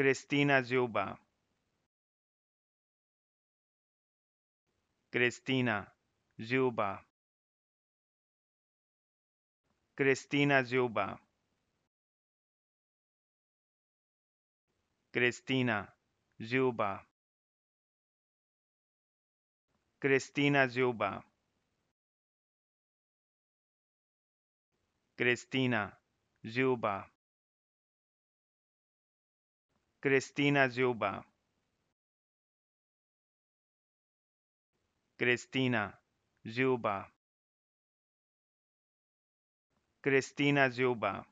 Cristina Zuba. Cristina Zuba. Cristina Zuba. Cristina Zuba. Cristina Zuba. Cristina Zuba. Cristina Zuba. Cristina Zuba. Cristina Zuba.